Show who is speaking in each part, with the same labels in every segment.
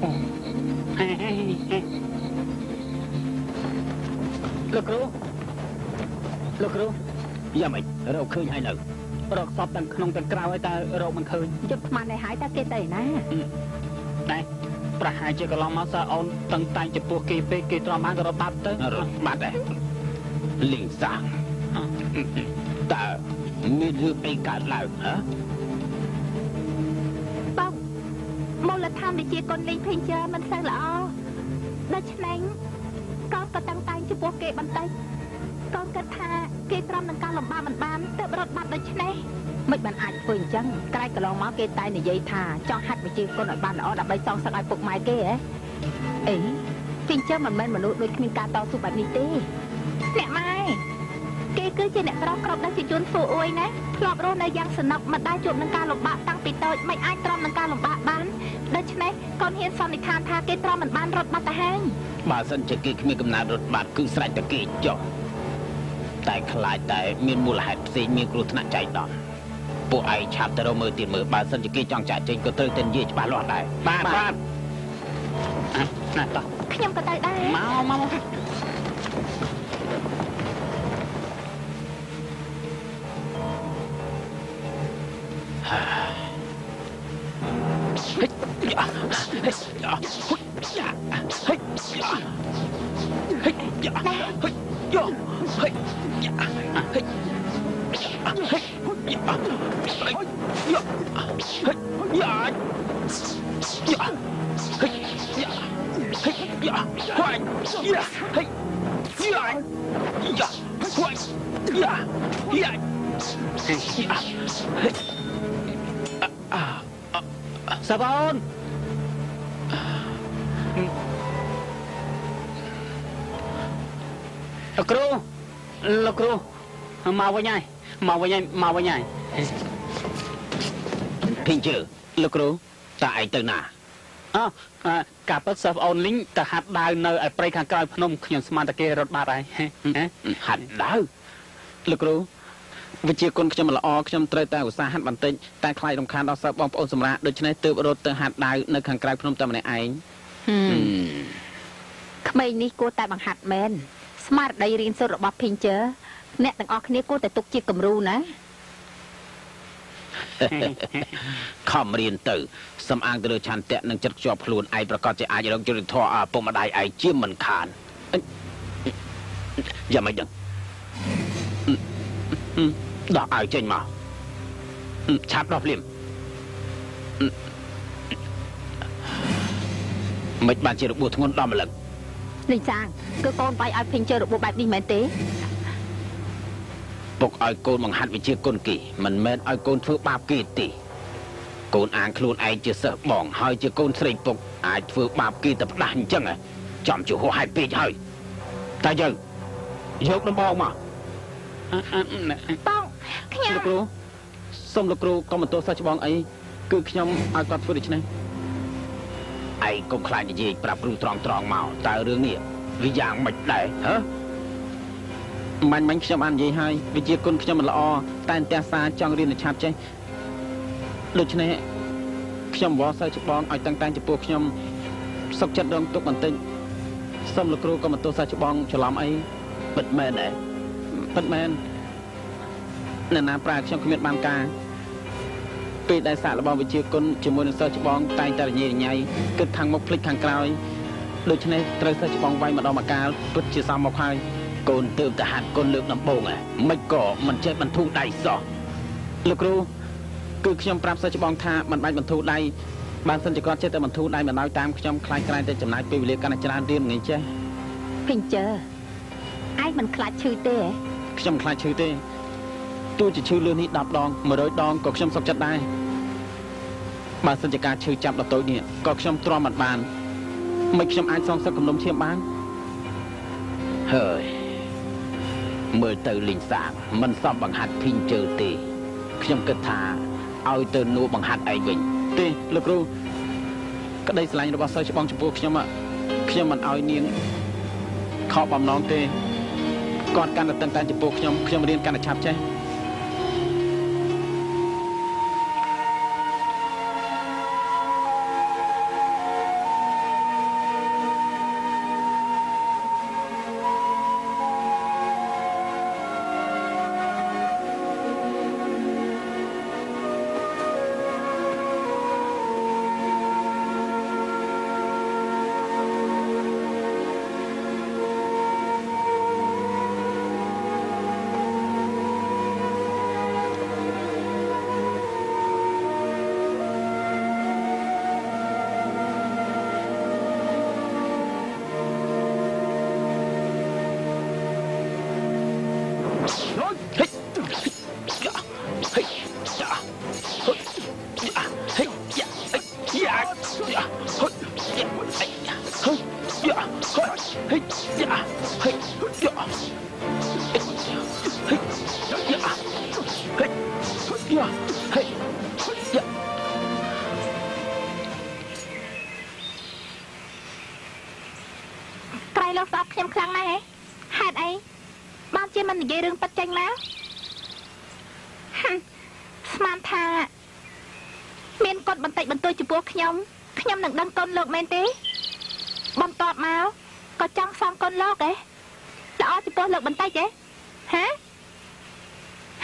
Speaker 1: លោកគ្រូលោកគ្រូយ៉ាងម៉េចរកឃើញហើយនៅរកសពទាំងក្នុងទាំងក្រៅហើយតើរកមិនឃើញ
Speaker 2: ជប់ស្មាននេះហើយតើគេទៅណា
Speaker 1: តែប្រហែលជាកន្លងមកសើអូនតឹងតែងចំពោះគេពេកគេទ្រាំបានក៏រត់បាត់ទៅ
Speaker 3: រត់បាត់ដែរលីងសាងតើមានរឿងអីកើតឡើងហ៎
Speaker 2: មូលដ្ឋានវិជាគុណលេងភេងជើមិនសូវល្អដូច្នេះកូនក៏តាំងតែងចំពោះគេបន្តិចកូនគិតថាគេទ្រាំនឹងការលំបាកមិនបានទើបរត់បាត់ដូច្នេះមិនបានអាចធ្វើអញ្ចឹងក្រែកកន្លងមកគេតែនិយាយថាចង់ហាត់វិជាគុណឲ្យបានល្អដើម្បីសងសឹកឲ្យពុកម៉ែគេហ៎អីភេងជើមិនមែនមនុស្សដូចគ្មានការតស៊ូបែបនេះទេអ្នកម៉ែ គេគឺជាអ្នកក្រគ្រប់ដែលជាជនធ្វើអួយណាធ្លាប់រស់នៅយ៉ាងសនុកមិនដែលជួបនឹងការលំបាកតាំងពីតូចមិនអាចទ្រាំនឹងការលំបាកបានដូច្នេះកូនហ៊ានសន្និដ្ឋានថាគេទ្រាំមិនបានរត់បាត់ទៅហើយ
Speaker 3: បើសិនជាគេគ្មានកំណត់រត់បាត់គឺស្រេចតែគេចុះតែខ្លាចតែមានមូលហេតុផ្សេងមានគ្រោះថ្នាក់ចៃដន្យពួកឯងឆាប់ទៅរកមើលទៀតមើលបើសិនជាគេចង់ចាក់ចេញក៏ត្រូវតែនិយាយច្បាស់លាស់ដែរ
Speaker 1: បាទបាទណាតោះ
Speaker 2: ខ្ញុំក៏ទៅដែរ
Speaker 1: មកមក មក សាប់អូនលោកគ្រូលោកគ្រូមកវិញហើយមកវិញហើយមកវិញហើយ
Speaker 3: ភីងជើលោកគ្រូតើឯងទៅណា
Speaker 1: អោះអ่าការពិតសិស្សអូនលីងទៅហាត់ដាវនៅឯព្រៃខាងក្រោយភ្នំខ្ញុំស្មានតែគេរត់បាត់ហើយហេហេ
Speaker 3: ហាត់ដាវលោកគ្រូ វិជាគុណខ្ញុំល្អខ្ញុំត្រូវតែឧស្សាហ៍ហាត់បន្តិចតែខ្លាចរំខានដល់សិស្សបងប្អូនសម្រាប់ដូច្នេះទើបរត់ទៅហាត់ដាវនៅខាងក្រៅភ្នំតែម្នាក់ឯង
Speaker 2: ក្មេងនេះគួរតែបង្ហាត់មែនស្មារតីរៀនសូត្ររបស់ភីងជើអ្នកទាំងអស់គ្នាគួរតែទុកជាគំរូណា
Speaker 3: ខំរៀនទៅសំអាងទៅលើឆន្ទៈនិងចិត្តខ្ជាប់ខ្លួនឯងប្រកាសជាអាចរកយុទ្ធធម៌ឪពុកម្ដាយឯងជាមិនខានអិយ៉ាងម៉េចដឹង ដោះឲ្យចេញមកឆាប់ដោះភ្លាមមិនបានជារបួសធ្ងន់ដល់ម្លឹង
Speaker 2: លេងចាងគឺកូនបាយឲ្យភីងជើរបួសបែបនេះមែនទេ
Speaker 3: ពុកឲ្យកូនបង្ហាត់វិជាគុណគេមិនមែនឲ្យកូនធ្វើបាបគេទេកូនអាងខ្លួនឯងជាសិស្សបងហើយជាកូនស្រីពុកអាចធ្វើបាបគេទៅផ្ដាស់អញ្ចឹងហ៎ចំជាហួសហេតុពេកហើយតែយើងយកដំបងមក
Speaker 1: អ่าអ่า
Speaker 2: បង ខ្ញុំ
Speaker 3: លោកគ្រូសូមលោកគ្រូកុំបន្ទោសសិស្សច្បងអីគឺខ្ញុំឲ្យគាត់ធ្វើដូច្នេះឯងកុំខ្លាចនិយាយប្រាប់គ្រូត្រង់ត្រង់មកតើរឿងនេះវាយ៉ាងម៉េចដែរហ៎មិនមិនខ្ញុំបាននិយាយហើយវិជាគុណខ្ញុំមិនល្អតែអន្ទះសារចង់រៀនឲ្យឆាប់ចេះដូច្នេះខ្ញុំវល់សិស្សច្បងឲ្យតាំងតែងចំពោះខ្ញុំសុកចិត្តរងទុកបន្តិចសូមលោកគ្រូកុំបន្ទោសសិស្សច្បងច្រឡំអីពិតមែនដែរពិតមែន អ្នកណាប្រើខ្ញុំគ្មានបានការពេលដែលសាកល្បងវិជាគុណជាមួយនឹងសិស្សច្បងតែងតែរញ៉េរញ៉ៃគិតខាងមុខភ្លេចខាងក្រោយដូច្នេះត្រូវសិស្សច្បងវាយម្ដងម្កាលពិតជាសមមកហើយកូនទើបតែហាត់គុណលើកដំបូងហ៎មិនក៏មិនចេះបន្ធូរដៃសោះលោកគ្រូគឺខ្ញុំប្រាប់សិស្សច្បងថាមិនបាច់បន្ធូរដៃបានសិនជាគាត់ចេះតែបន្ធូរដៃមិនឲ្យតាមខ្ញុំខ្លាចក្រែងតែចំណាយពេលវេលាកាន់តែច្រើនរៀនងាយចេះ
Speaker 2: ភីងជើឯងមិនខ្លាចឈឺទេហ៎
Speaker 3: ខ្ញុំមិនខ្លាចឈឺទេ ទោះជាឈឺលឿននេះ10ដង100ដងក៏ខ្ញុំសុខចិត្តដែរបើសិនជាការឈឺចាប់ដល់តូចនេះក៏ខ្ញុំទ្រាំមិនបានមិនខ្ញុំអាចសងសឹកគំនុំឈាមបានហើយមើលទៅលីងសាងមិនសមបង្ហាត់ភីងជើទេខ្ញុំគិតថាឲ្យទៅនួបង្ហាត់ឯងវិញទេលោកគ្រូក្តីស្រឡាញ់របស់សិស្សច្បងចំពោះខ្ញុំอะខ្ញុំមិនឲ្យនាងខកបំណងទេគាត់កាន់តែតឹងតែចំពោះខ្ញុំខ្ញុំរៀនកាន់តែឆាប់ចេះ
Speaker 2: ខ្ញុំខ្លាំងណាស់ហេហេតុអីបានជាមិននិយាយរឿងពិតចេញមកហឹមស្មានថាមានកត់បន្តិចបន្តួចចំពោះខ្ញុំខ្ញុំនឹងដឹងកូនលោកមែនទេ បន្ទាប់មកក៏ចង់សងកូនលោកឯងល្អចំពោះលោកបន្តិចទេហា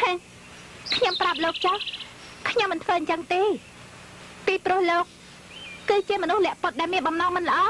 Speaker 2: ហេខ្ញុំប្រាប់លោកចុះខ្ញុំមិនធ្វើអញ្ចឹងទេ ពីព្រោះលោក គឺជាមនុស្សលាក់ពុតដែលមានបំណងមិនល្អ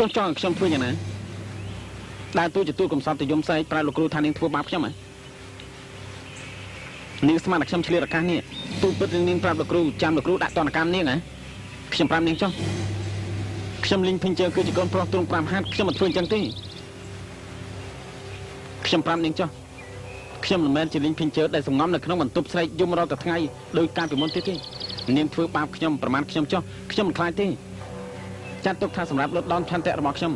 Speaker 3: ចុះចង់ឲ្យខ្ញុំធ្វើយ៉ាងណាដើរទូជាទូកំសត់ទៅយំសែកប្រាប់លោកគ្រូថានាងធ្វើបាបខ្ញុំហ៎នាងស្មានតែខ្ញុំឆ្លៀតឱកាសនេះទូពិតនឹងនាងប្រាប់លោកគ្រូចាំលោកគ្រូដាក់តនកម្មនាងហ៎ខ្ញុំប្រាប់នាងចុះខ្ញុំលីងភិញជើគឺជាកូនប្រុសទ្រង់5ហាត់ខ្ញុំមិនធ្វើអញ្ចឹងទេខ្ញុំប្រាប់នាងចុះខ្ញុំមិនមែនជាលីងភិញជើដែលសំងំនៅក្នុងបន្ទប់ស្រែកយំរាល់តែថ្ងៃដោយការពីមុនទេទេនាងធ្វើបាបខ្ញុំប្រមាថខ្ញុំចុះខ្ញុំមិនខ្លាចទេ ចាត់ទុកថាសម្រាប់លុតដនឆន្ទៈរបស់ខ្ញុំ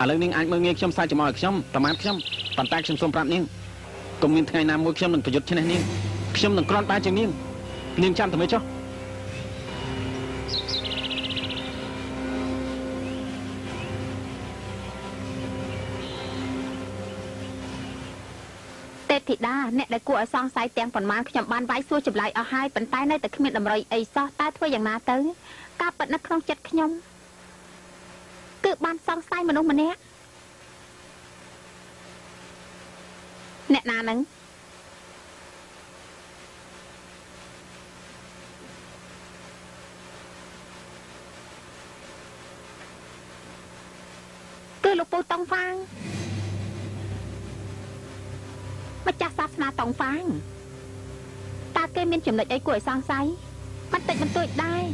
Speaker 3: ឥឡូវនាងអាចមើលងាយខ្ញុំសាច់ជាមួយឲ្យខ្ញុំប្រមាថខ្ញុំប៉ុន្តែខ្ញុំសូមប្រាប់នាងកុំមានថ្ងៃណាមួយខ្ញុំនឹងប្រយុទ្ធឈ្នះនាងខ្ញុំនឹងក្រន់បែរជាងនាងនាងចាំតែមើលចុះ
Speaker 2: ទេពធីតាអ្នកដែលគួរឲ្យសង្ស័យទាំងប៉ុន្មានខ្ញុំបានវាយសួរចម្លើយអស់ហើយប៉ុន្តែនៅតែគ្មានតម្រុយអីសោះតើធ្វើយ៉ាងណាទៅ ការពិតនៅក្នុងចិត្តខ្ញុំ គឺបានសង្ស័យមនុស្សម្នាក់អ្នកណានឹងគឺលោកពូតុងហ្វាងម្ចាស់សាសនាតង់ហ្វាងតើគេមានចំណុចអីគួរឲ្យសង្ស័យបន្តិចបន្តួចដែរ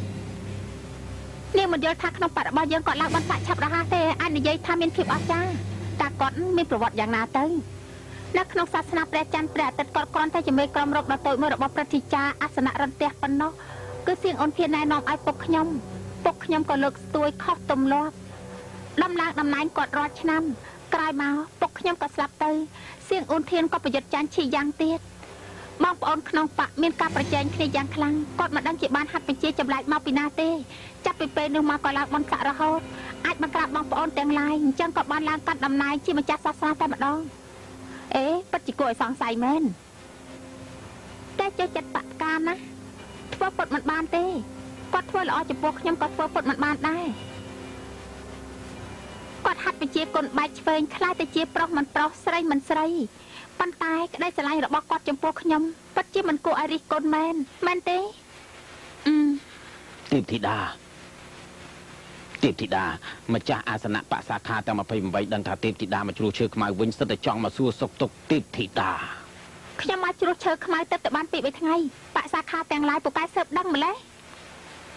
Speaker 2: នាងមិនយល់ថាក្នុងបរិបទយើងគាត់ឡើងបន្តាក់ឆាប់រហ័សទេអាចនិយាយថាមានភាពអស្ចារ្យតើគាត់មានប្រវត្តិយ៉ាងណាទៅនៅក្នុងសាសនាព្រះច័ន្ទព្រះអាទិត្យគាត់គ្រាន់តែជាមេក្រុមរកដ៏តូចមួយរបស់ព្រឹទ្ធាចារ្យអាសនៈរន្ទះប៉ុណ្ណោះគឺសៀងអូនធានណែនាំឲ្យពុកខ្ញុំពុកខ្ញុំក៏លើកស្ទួយខុសទំលាប់ដំឡើងតំណែងគាត់រាល់ឆ្នាំក្រោយមកពុកខ្ញុំក៏ស្លាប់ទៅសៀងអូនធានក៏ប្រយុទ្ធចាញ់ឈីយ៉ាងទៀត បងប្អូនក្នុងបកមានការប្រជែងគ្នាយ៉ាងខ្លាំងគាត់មិនដឹងជាបានហាត់បញ្ជាចម្លែកមកពីណាទេចាប់ពីពេលនោះមកក៏ឡើងបនកាក់រហូតអាចបង្ក្រាបបងប្អូនទាំងឡាយអញ្ចឹងក៏បានឡើងកាត់តំណែងជាម្ចាស់សាសនាតែម្ដងអេពិតជាគួរឲ្យសង្ស័យមែនតែចេះចិត្តបកការណាធ្វើពុតមិនបានទេគាត់ធ្វើល្អចំពោះខ្ញុំក៏ធ្វើពុតមិនបានដែរ គាត់ហាត់បញ្ជាគុណបែកឆ្វេងខ្លាចទៅជាប្រុសមិនប្រុសស្រីមិនស្រីប៉ុន្តែក្តីស្រឡាញ់របស់គាត់ចំពោះខ្ញុំពិតជាមិនគួរឲ្យរិះគន់មែនមែនទេអឺ
Speaker 3: ទេពធីតាទេពធីតាម្ចាស់អាសនៈបសាខាទាំង28ដឹងថាទេពធីតាមកជ្រោះឈើខ្មៅវិញសិតតែចង់មកសួរសុខទុក្ខទេពធីតា
Speaker 2: ខ្ញុំមកជ្រោះឈើខ្មៅទឹកទៅបានពី3ថ្ងៃបក្សខាទាំងឡាយពូកែសើបដឹងម្លេះ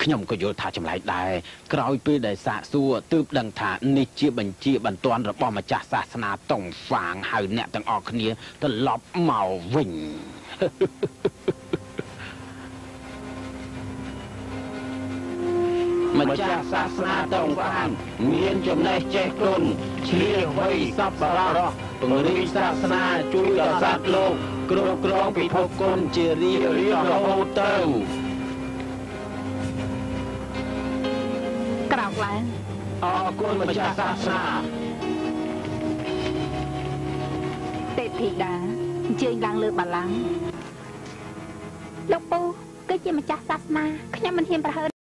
Speaker 3: ខ្ញុំក៏យល់ថាចម្លែកដែរក្រោយពេលដែលសាកសួរទើបដឹងថានេះជាបញ្ជាបន្ទាន់របស់ម្ចាស់សាសនាតុងហ្វាងហៅអ្នកទាំងអស់គ្នាត្រឡប់មកវិញម្ចាស់សាសនាតុងហ្វាងមានចំណេះចេះគុណឆ្លៀសវៃសប្បុរសពង្រីកសាសនាជួយដល់សត្វលោកគ្រប់គ្រងពិភពគុណជារៀងរៀងរហូតទៅ
Speaker 2: ក្រោកឡើង
Speaker 3: អរគុណម្ចាស់សាសនា
Speaker 2: ទេពធីតាអញ្ជើញឡើងលើបល្ល័ង្កលោកពូគឺជាម្ចាស់សាសនាខ្ញុំមិនហ៊ានប្រហើន